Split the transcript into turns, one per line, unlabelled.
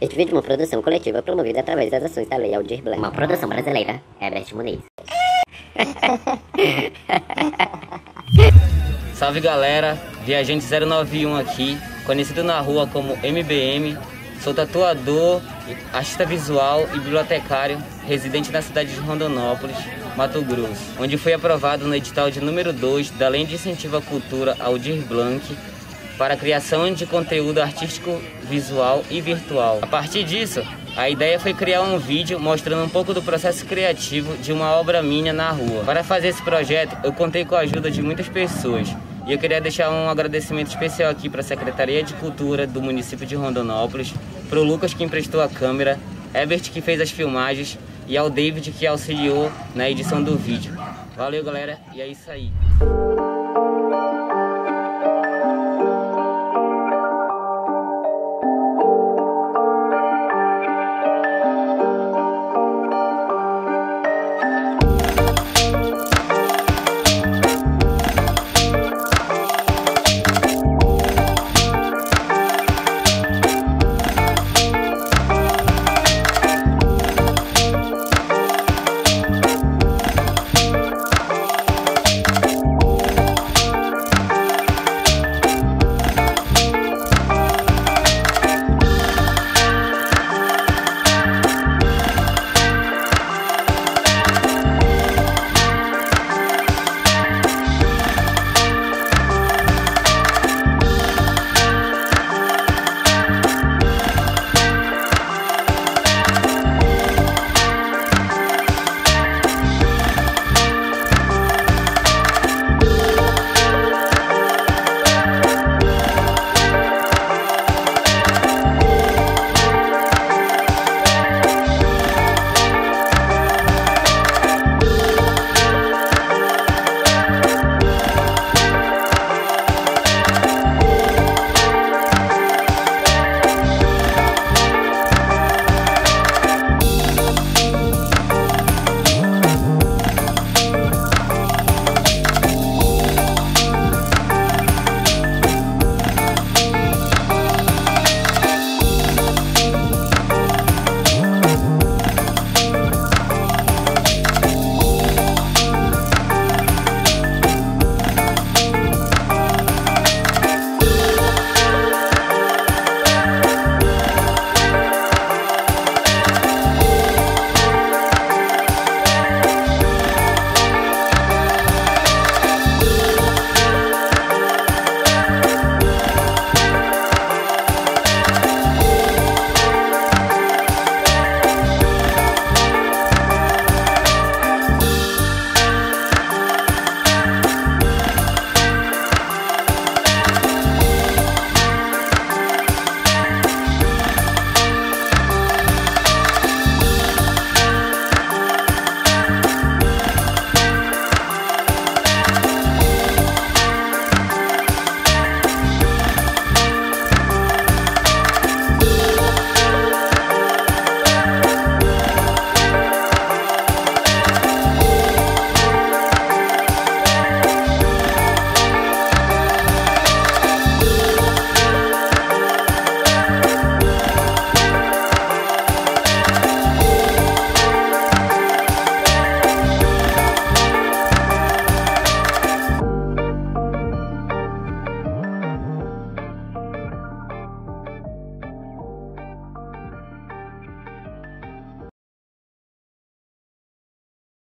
Este vídeo é uma produção coletiva promovida através das ações da Lei Aldir Blanc. Uma produção brasileira, Herbert Muniz.
Salve galera, Viajante 091 aqui, conhecido na rua como MBM. Sou tatuador, artista visual e bibliotecário, residente na cidade de Rondonópolis, Mato Grosso, onde fui aprovado no edital de número 2 da Lei de Incentivo à Cultura Aldir Blanc para a criação de conteúdo artístico, visual e virtual. A partir disso, a ideia foi criar um vídeo mostrando um pouco do processo criativo de uma obra minha na rua. Para fazer esse projeto, eu contei com a ajuda de muitas pessoas. E eu queria deixar um agradecimento especial aqui para a Secretaria de Cultura do município de Rondonópolis, para o Lucas que emprestou a câmera, Ebert que fez as filmagens e ao David que auxiliou na edição do vídeo. Valeu galera, e é isso aí.